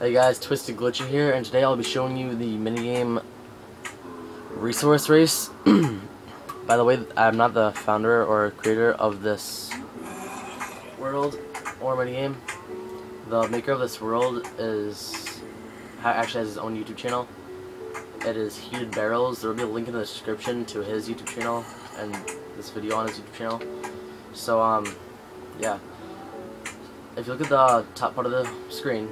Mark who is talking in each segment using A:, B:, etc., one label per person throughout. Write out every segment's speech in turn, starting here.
A: Hey guys, Twisted Glitcher here, and today I'll be showing you the minigame Resource Race. By the way, I'm not the founder or creator of this world or minigame. The maker of this world is actually has his own YouTube channel. It is Heated Barrels. There will be a link in the description to his YouTube channel and this video on his YouTube channel. So, um, yeah. If you look at the top part of the screen,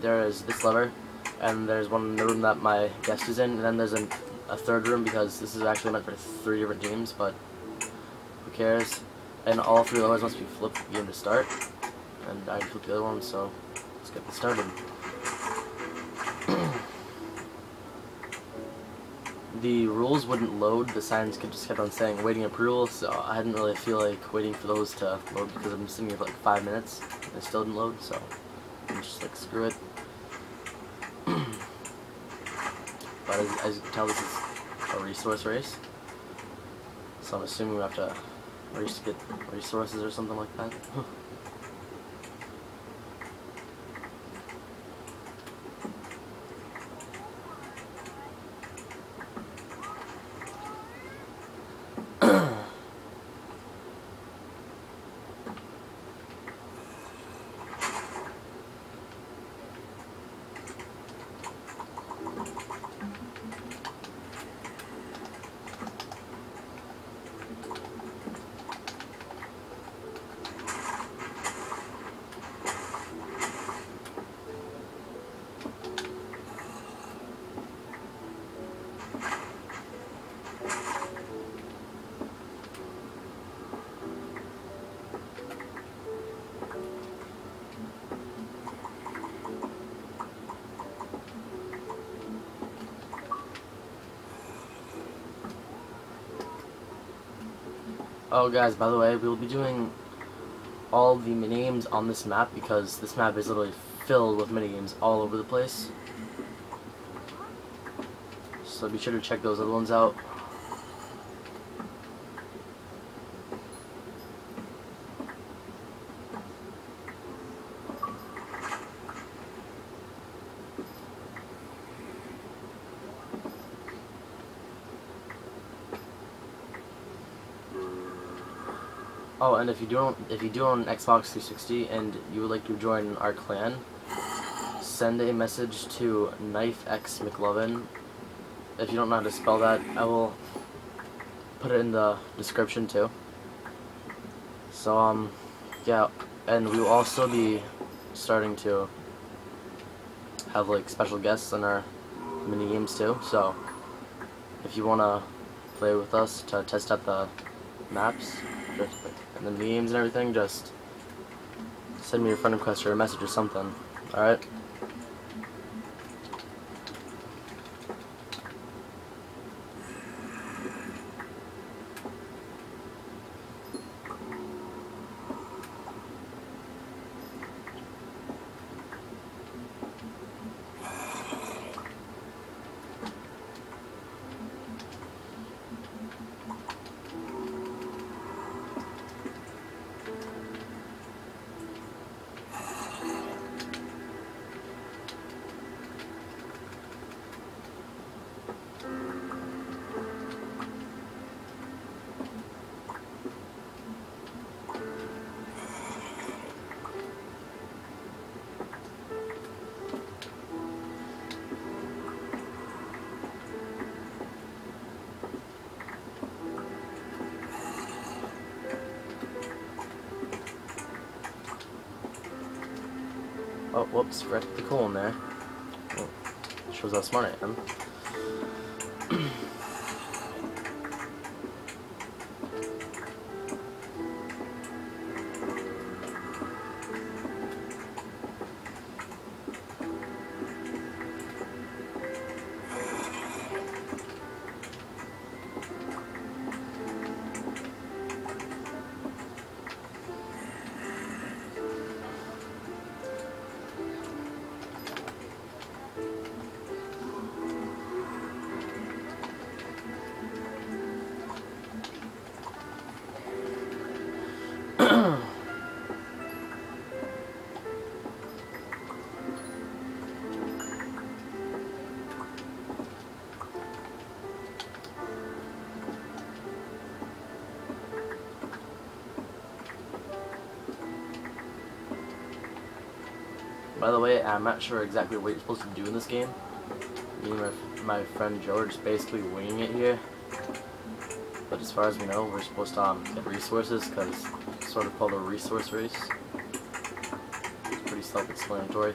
A: there is this lever, and there's one in the room that my guest is in, and then there's an, a third room because this is actually meant for three different teams, but who cares? And all three levers must be flipped for the game to start, and I flipped the other one, so let's get this started. the rules wouldn't load, the signs could just kept on saying waiting approval, so I didn't really feel like waiting for those to load because I'm sitting here for like five minutes, and it still didn't load, so I'm just like, screw it. but as, as, you can tell, this is a resource race. So I'm assuming we have to race to get resources or something like that. Oh guys, by the way, we will be doing all the minigames on this map because this map is literally filled with minigames all over the place. So be sure to check those other ones out. Oh, and if you don't, if you do own Xbox 360 and you would like to join our clan, send a message to Nife X McLovin. If you don't know how to spell that, I will put it in the description too. So um, yeah, and we will also be starting to have like special guests in our mini games too. So if you wanna play with us to test out the maps and the memes and everything, just send me your friend request or a message or something. Alright? Whoops, wrecked the coal in there. Oh, shows how smart I am. By the way, I'm not sure exactly what you're supposed to do in this game. Me and my, my friend George basically winging it here. But as far as we know, we're supposed to um, get resources because it's sort of called a resource race. It's pretty self-explanatory.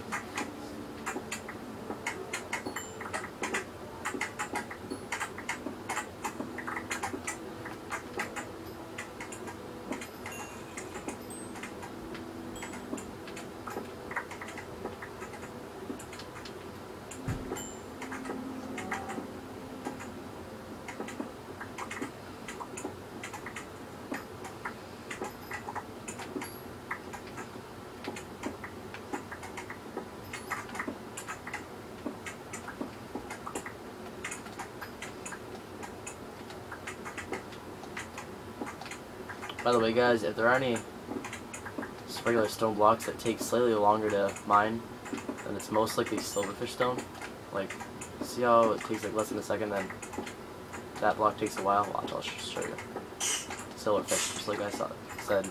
A: By the way, guys, if there are any regular stone blocks that take slightly longer to mine, then it's most likely silverfish stone. Like, see how it takes like less than a second, then that block takes a while? Watch, I'll show you. Silverfish, just like I saw, said.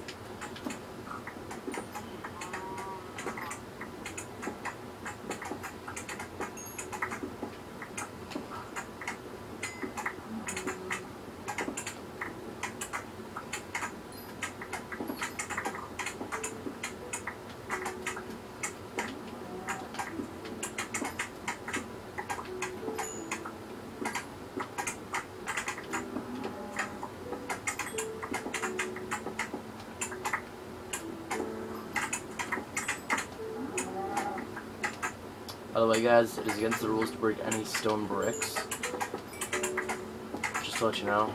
A: By the way, guys, it is against the rules to break any stone bricks. Just to let you know.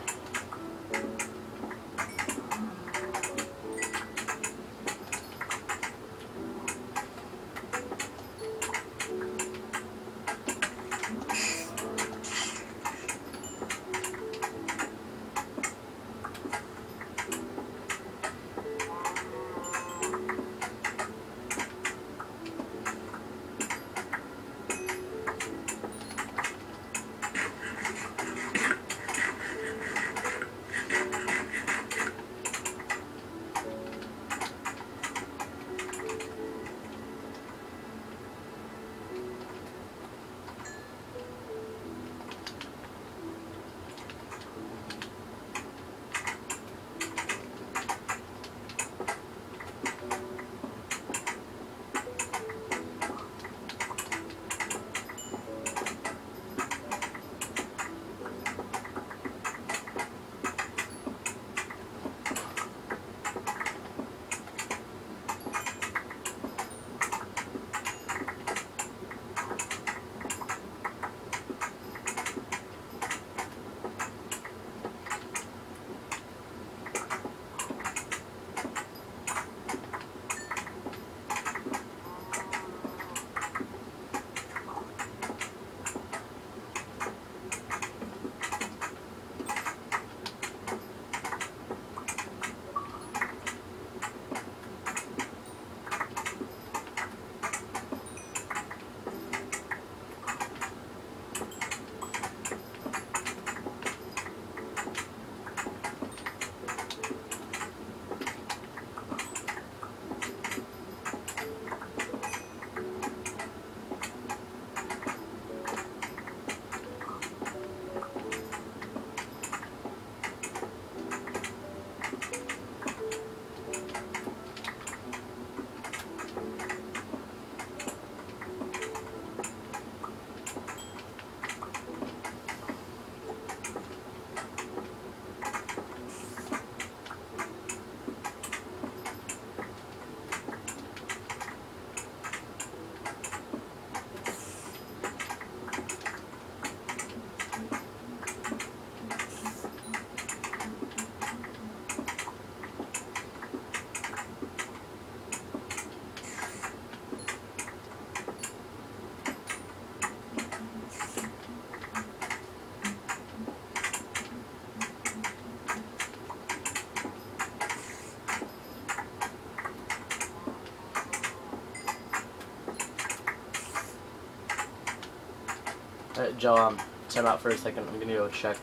A: Alright, Joe, um, time out for a second. I'm gonna go check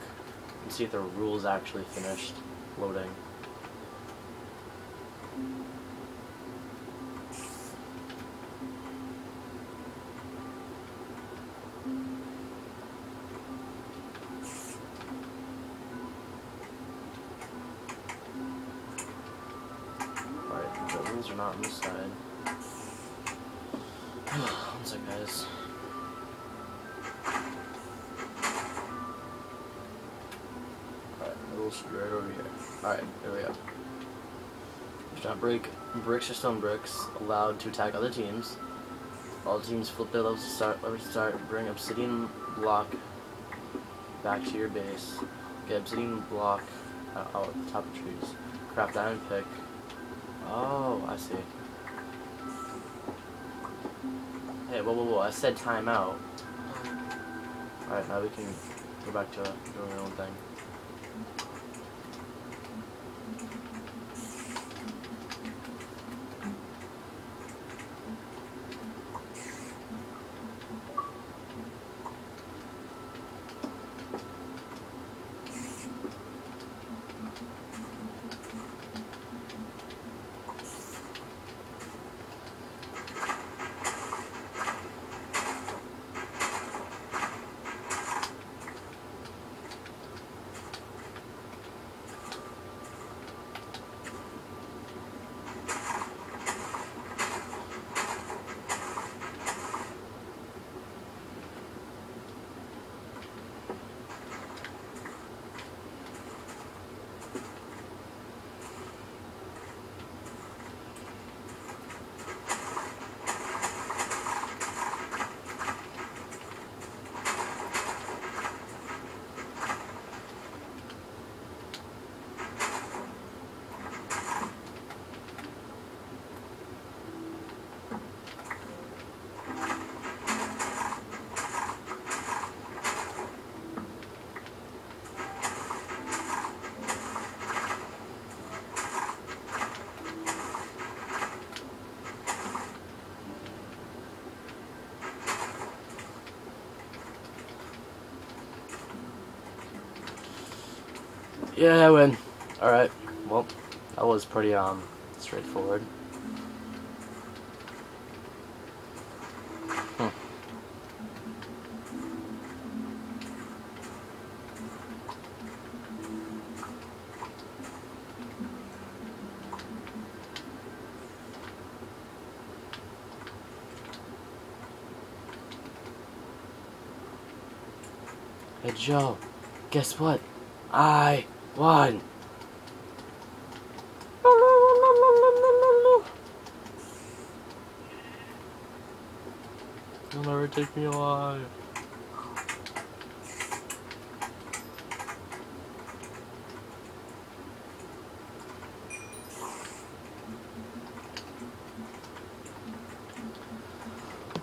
A: and see if the rule's actually finished loading. Alright, the buildings are not on this side. One second, guys. Right over here. Alright, there we go. Shot break. Bricks or stone bricks allowed to attack other teams. All teams flip their levels to start. Levels start. Bring obsidian block back to your base. Get obsidian block out, out the top of trees. Craft diamond pick. Oh, I see. Hey, whoa, whoa, whoa! I said timeout. Alright, now we can go back to doing our own thing. Yeah, I win. Alright, well, that was pretty, um, straightforward. Hmm. Hey Joe, guess what? I won. You'll never take me alive.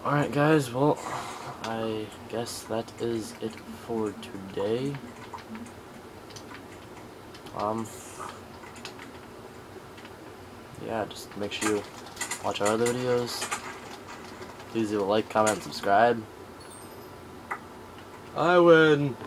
A: Alright guys, well, I guess that is it for today. Um, yeah, just make sure you watch our other videos. Please leave a like, comment, subscribe. I win!